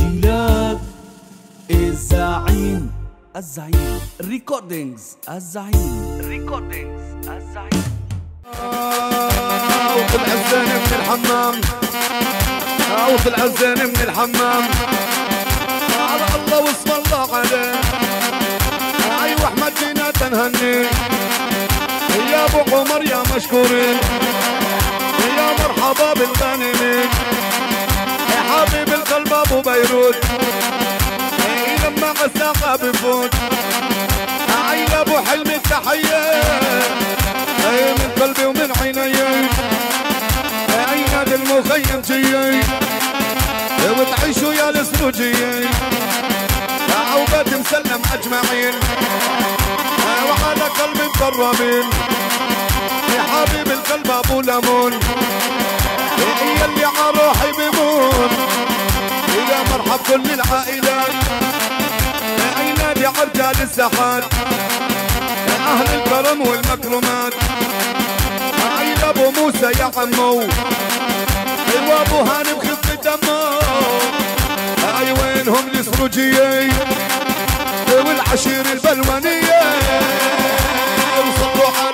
تسجيلات الزعيم الزعيم Recordings الزعيم Recordings الزعيم وطلع الزين من الحمام. وطلع الزين من الحمام. على الله واسم الله عليه. أيوه احمد جينا تنهني. يا أبو عمر يا مشكورين يا مرحبا بالغانمين. حبيب القلب أبو بيروت. إيه لما الساقه بفوت عين أبو حلمي التحية. إيه من قلبي ومن عيني. عينات المخيم جيي. وتعيشوا يا الاسلوجيين عوبات مسلم أجمعين. وعلى قلبي مقربين. يا حبيب القلب أبو ليمون هي اللي عروحي بمون يا مرحب كل العائلات عينادي عرجال السحات أهل الكرم والمكرمات. عيل أبو موسى يا عمو. ايوا أبو هاني بخف دمه. أي وينهم الاسروجيه والعشير البلوانية. وصلوا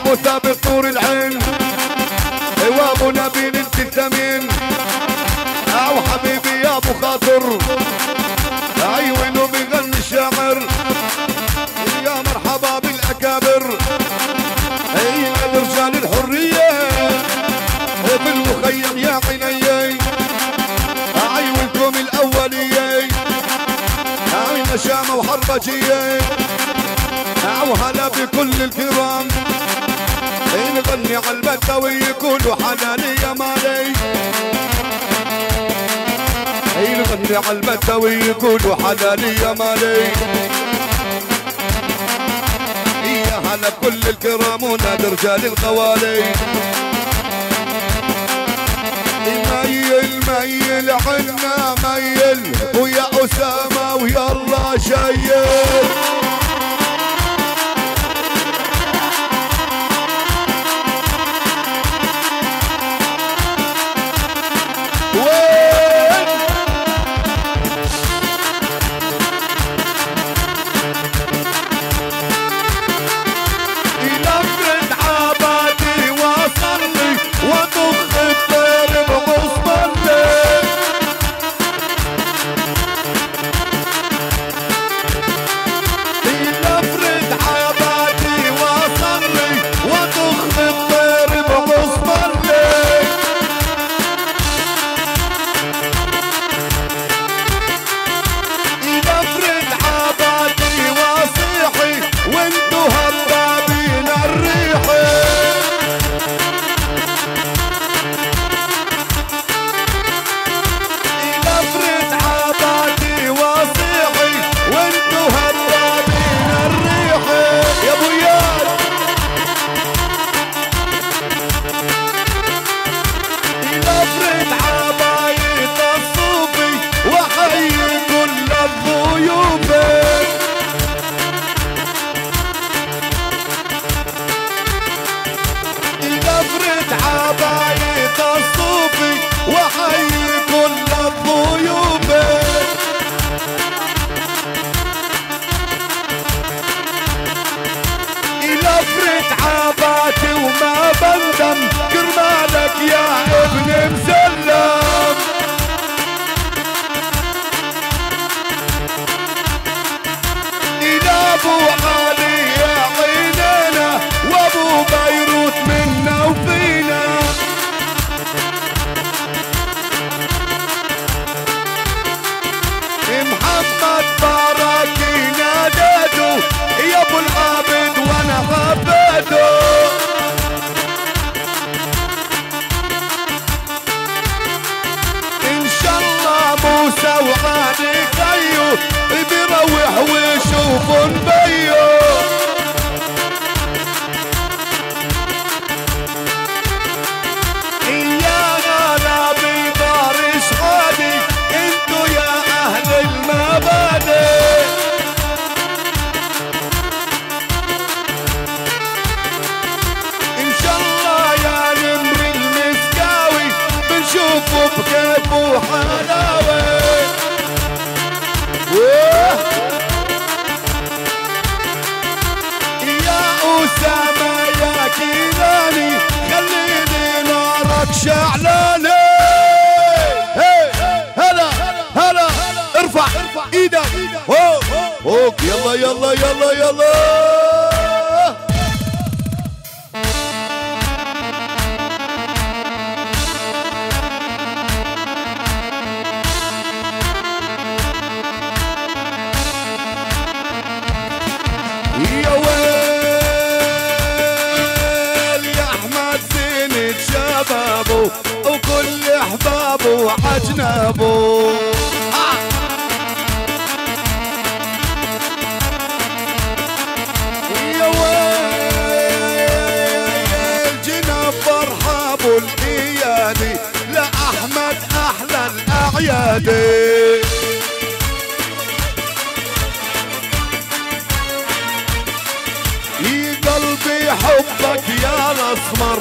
ابو ثابت طور العين. ايوا أبو نبيل انت الثمين أو حبيبي يا أبو خاطر. اي وينه بيغني الشاعر. يا مرحبا بالأكابر. هي رجال الحرية. بالمخيم يا عيني عيونكم الاوليه عين شامه وحربجيه وهلا بكل الكرام. على البدوي يقولوا حلالي يا مالي. على البدوي يقولوا حلالي يا مالي. يا هلا بكل الكرام ونادي رجال القوالي. ميل ميل عنا ميل ويا أسامة ويلا شيل يا يا ووه. يا كيلاني خليني نارك شعلاني. ارفع. إيدك. هوك هوك يلا يلا يلا يلا. عجنبه يا ويل جنب أحلى الاعيادي يا قلبي حبك يا الأسمر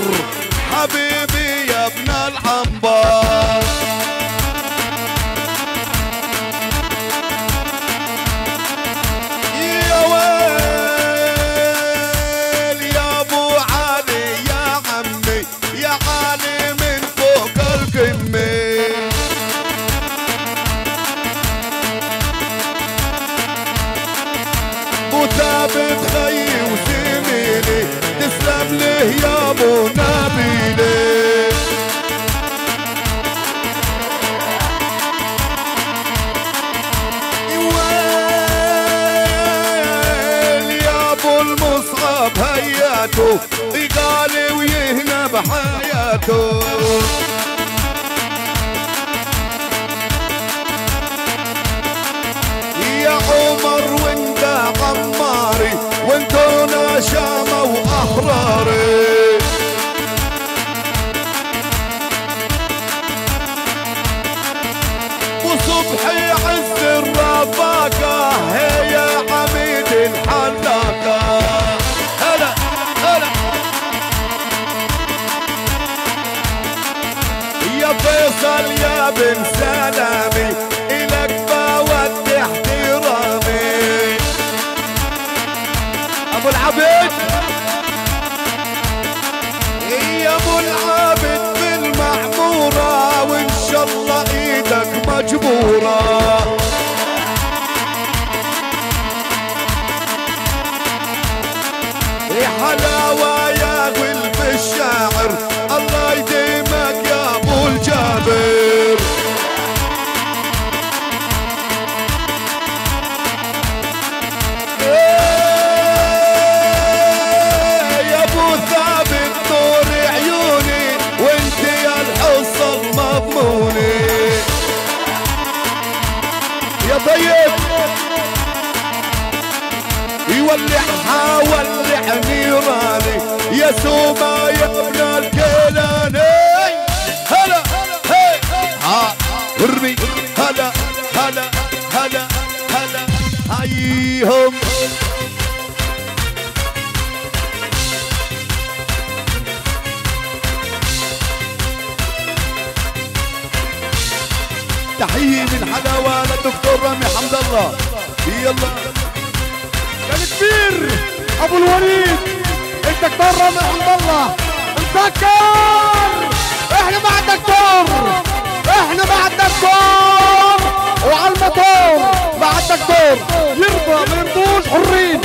حبيبي يا ابن العنبر. بحياته يا عمر وانت عماري وانتو نشامة وأحراري. فيصل يا بن سلامي إلك بود احترامي أبو العبد يا أبو العابد بالمعمورة وإن شاء الله إيدك مجبورة سوما يا ابن الكيلاني هلا هي ها ارمي. هلا هلا هلا هلا. هيهم تحية من حلاوة للدكتور رامي حمد الله. يلا. الكبير أبو الوليد. الدكتور رامي حمد الله. مسكر إحنا مع الدكتور! إحنا مع الدكتور! وعلى الموتور! مع الدكتور! يرضى ما يرضوش حرين!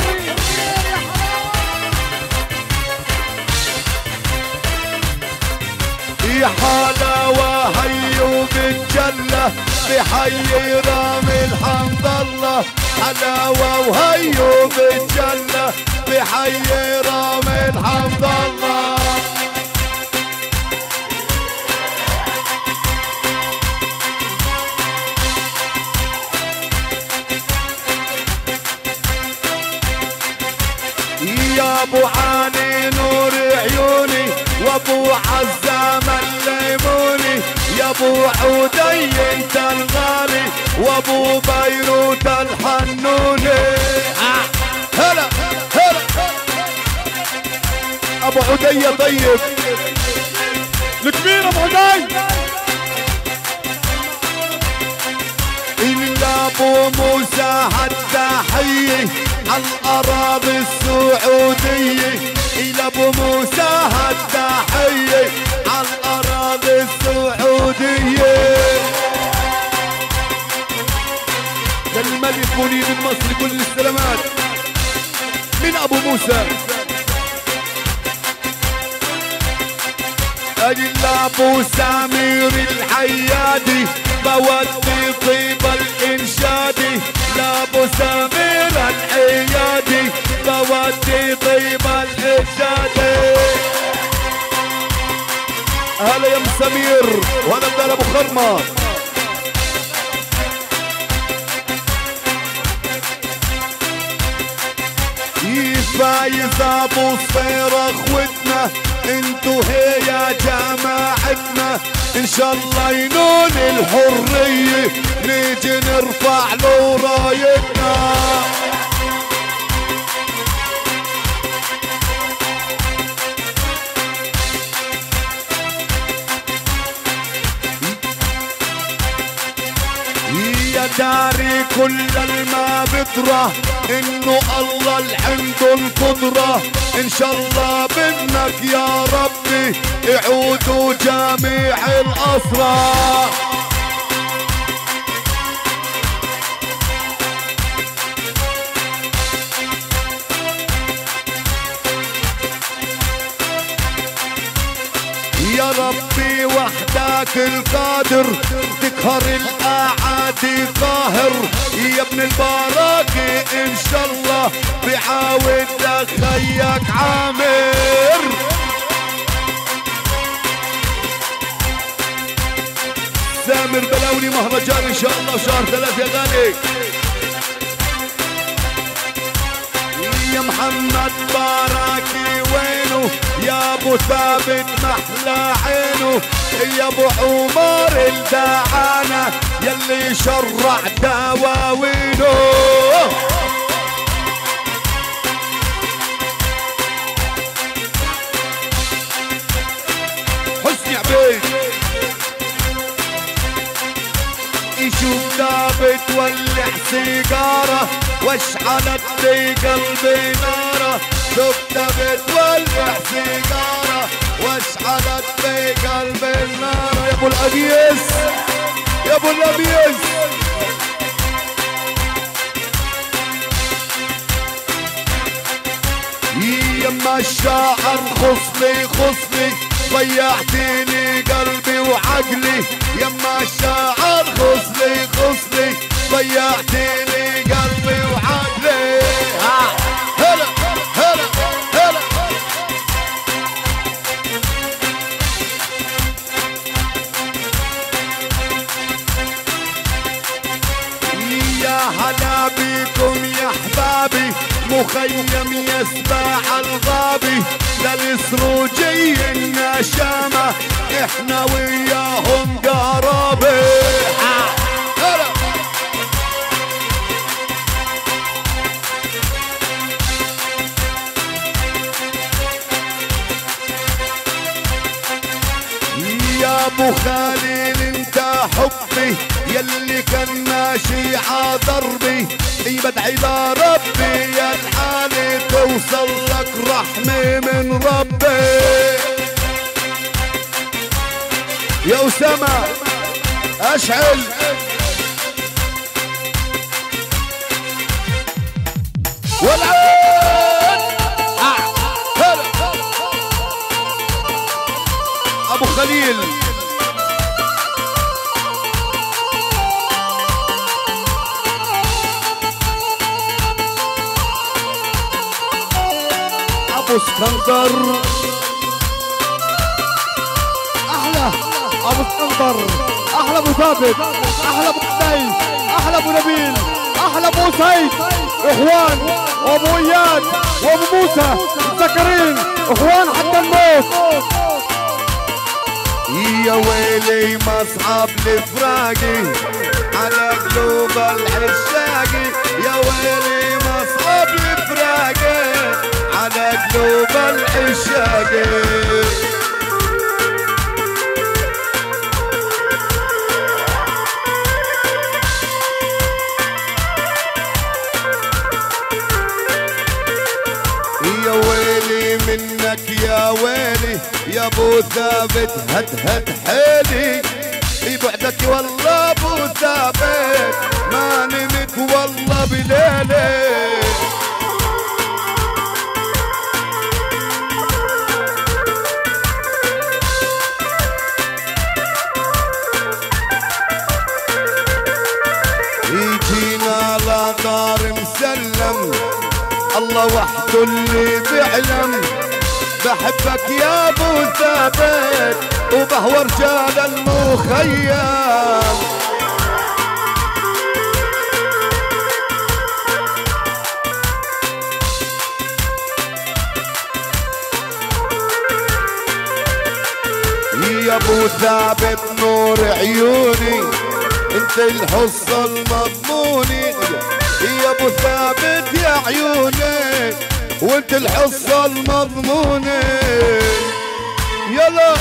يا حلاوة هيو بالجنة بحي رامي الحمد الله حلاوة وهيو بالجنة بحي رامي الحمد الله يا أبو علي نور عيوني وأبو عزام الليموني. يا أبو عودي أنت الغالي وأبو بيروت الحنوني. آه. هلا. أبو عدي طيب. الكبير أبو عدي. إلا أبو موسى حتى على الأراضي السعودية إلى أبو موسى حتى على الأراضي السعودية للملك ولي من مصر كل السلامات. من أبو موسى. أجل أبو سمير الحيادي بودي طيب الانشادي لابو سمير الحيادي بودي طيب الانشادي هلا يا سمير وأنا بدال أبو خرمة. فايز أبو صفير أخوتنا انتو هي يا جماعتنا. إن شاء الله ينول الحرية نيجي نرفع له رايتنا. داري كل الما بطرة إنه الله اللي عنده القدرة إن شاء الله بدنك يا ربي. يعودوا جميع الأسرى. وحدك القادر تقهر الاعادي قاهر يا ابن البراكي إن شاء الله بعاود خيك عامر. سامر بلاوني مهرجان إن شاء الله شهر ثلاثة يا غالي. يا محمد باراكي وينه يا أبو ثابت محلى عينه. يا أبو عمر الدعانة. يلي شرع دواوينه. حسني عبيد. يشوف ثابت ولع سيجارة. واشعلت في قلبي نارة. شوف ثابت ولع سيجارة واشعلت في قلبي النار يا أبو الابيس يا أبو الابيس يما الشاعر خصني خصني ضيعتيني قلبي وعقلي. يما الشاعر خصني خصني ضيعتيني قلبي وعقلي. مخيم يسبع الغابي. للسروجي النشامة إحنا وياهم قرابي يا أبو خليل انت حبي. يلي كان ماشي ع ضربي اي بدعي لربي يا الحالي توصل لك رحمة من ربي. يا أسامة أشعل. أسكندر. أحلى أبو أسكندر. أحلى أبو ثابت. أحلى أبو قديس أحلى أبو نبيل. أحلى أبو سعيد إخوان وابو إياد وأبو موسى. مسكرين إخوان حتى الموت يا ويلي مصعب لفراقي على قلوب العشاقي. يا ويلي مصعب لفراقي على قلوب العشاق. يا ويلي منك يا ويلي يا أبو ثابت هت هت حيلي بعدك والله أبو ثابت ما نمت والله بليلي. دار مسلم. الله وحده اللي بيعلم بحبك يا أبو ثابت وبهوى رجال المخيم. يا أبو ثابت نور عيوني أنت يا ابو ثابت يا عيوني وانت الحصة المضمونة. يلا.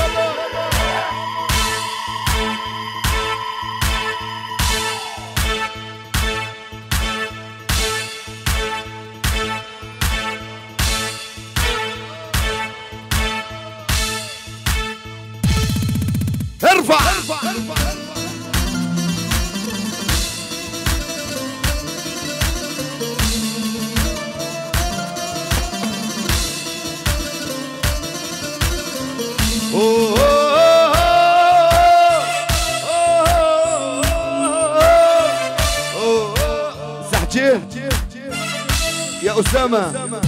يا أسامة.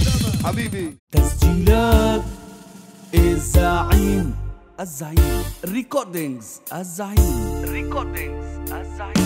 حبيبي. تسجيلات الزعيم. الزعيم. Recordings الزعيم. Recordings الزعيم.